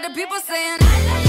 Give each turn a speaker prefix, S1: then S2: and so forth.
S1: got the people saying.